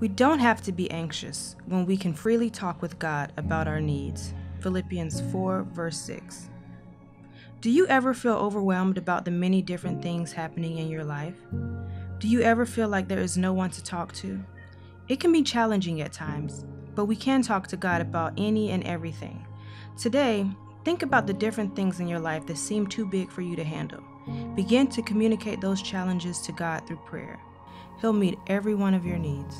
We don't have to be anxious when we can freely talk with God about our needs. Philippians 4, verse 6. Do you ever feel overwhelmed about the many different things happening in your life? Do you ever feel like there is no one to talk to? It can be challenging at times, but we can talk to God about any and everything. Today, think about the different things in your life that seem too big for you to handle. Begin to communicate those challenges to God through prayer. He'll meet every one of your needs.